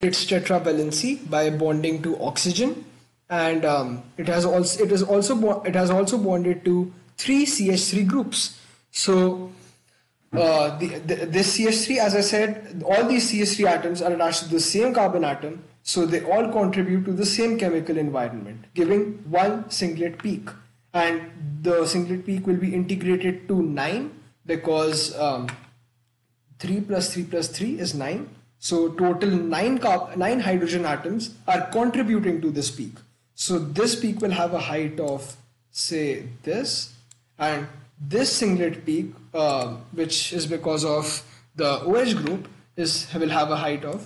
its tetravalency by bonding to oxygen. And um, it has also it is also it has also bonded to three CH3 groups. So uh, the, the, this CH3 as I said all these CH3 atoms are attached to the same carbon atom. So they all contribute to the same chemical environment giving one singlet peak. And the singlet peak will be integrated to 9 because um, 3 plus 3 plus 3 is 9 so total 9 carb 9 hydrogen atoms are contributing to this peak. So this peak will have a height of say this and this singlet peak uh, which is because of the OH group is will have a height of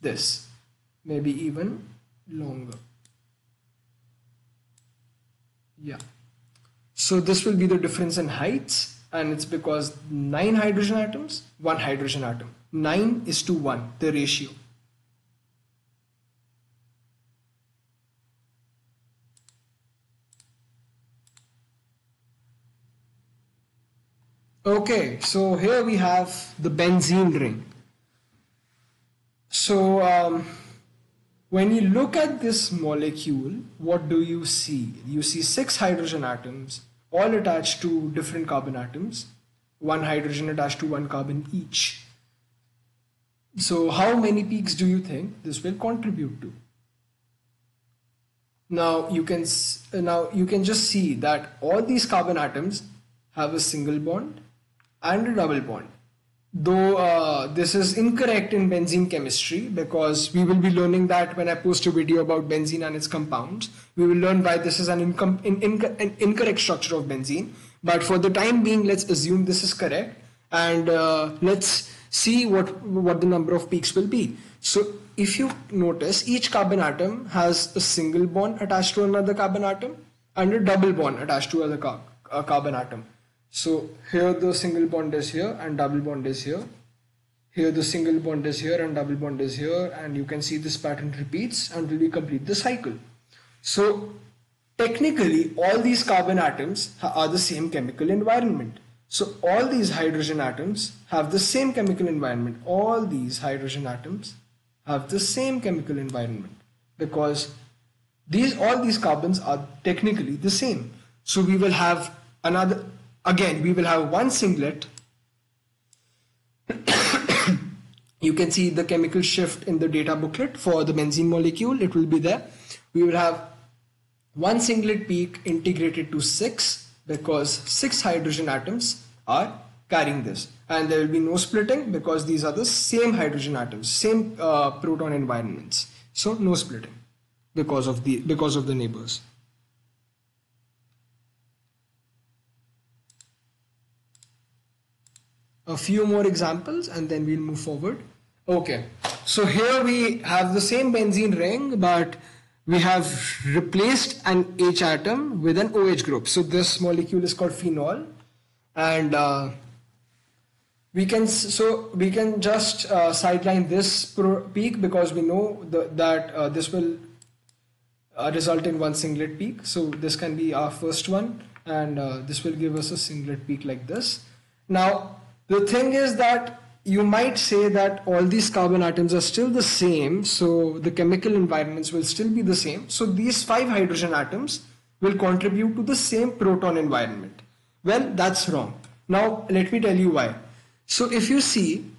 this maybe even longer. Yeah. So this will be the difference in heights and it's because 9 hydrogen atoms, 1 hydrogen atom. 9 is to 1, the ratio. Okay, so here we have the benzene ring. So um, when you look at this molecule, what do you see? You see six hydrogen atoms, all attached to different carbon atoms, one hydrogen attached to one carbon each. So how many peaks do you think this will contribute to? Now you can now you can just see that all these carbon atoms have a single bond and a double bond though uh, this is incorrect in benzene chemistry because we will be learning that when I post a video about benzene and its compounds. We will learn why this is an, in, in, an incorrect structure of benzene. But for the time being, let's assume this is correct and uh, let's see what, what the number of peaks will be. So if you notice, each carbon atom has a single bond attached to another carbon atom and a double bond attached to other car uh, carbon atom. So here the single bond is here and double bond is here. Here the single bond is here and double bond is here and you can see this pattern repeats until we complete the cycle. So technically all these carbon atoms are the same chemical environment. So all these hydrogen atoms have the same chemical environment. All these hydrogen atoms have the same chemical environment because these all these carbons are technically the same. So we will have another again we will have one singlet. You can see the chemical shift in the data booklet for the benzene molecule. It will be there. We will have one singlet peak integrated to six because six hydrogen atoms are carrying this. And there will be no splitting because these are the same hydrogen atoms same uh, proton environments. So no splitting because of the because of the neighbors a few more examples and then we'll move forward. Okay, so here we have the same benzene ring, but we have replaced an H atom with an OH group. So this molecule is called phenol and uh, we can so we can just uh, sideline this peak because we know the, that uh, this will uh, result in one singlet peak. So this can be our first one and uh, this will give us a singlet peak like this. Now the thing is that you might say that all these carbon atoms are still the same, so the chemical environments will still be the same. So these five hydrogen atoms will contribute to the same proton environment. Well, that's wrong. Now, let me tell you why. So if you see,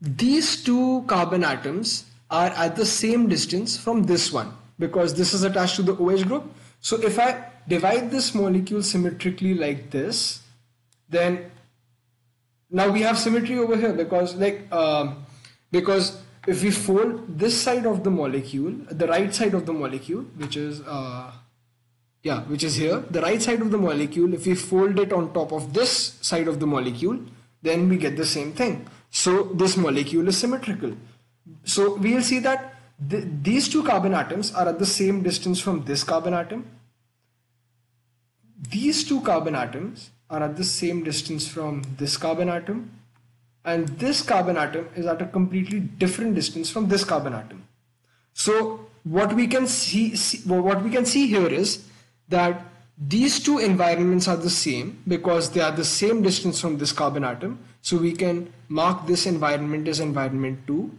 these two carbon atoms are at the same distance from this one because this is attached to the OH group. So if I divide this molecule symmetrically like this, then now we have symmetry over here because like um, because if we fold this side of the molecule the right side of the molecule which is uh, yeah which is here the right side of the molecule if we fold it on top of this side of the molecule then we get the same thing. So this molecule is symmetrical. So we'll see that th these two carbon atoms are at the same distance from this carbon atom. These two carbon atoms are at the same distance from this carbon atom and this carbon atom is at a completely different distance from this carbon atom. So what we can see, see what we can see here is that these two environments are the same because they are the same distance from this carbon atom. So we can mark this environment as environment 2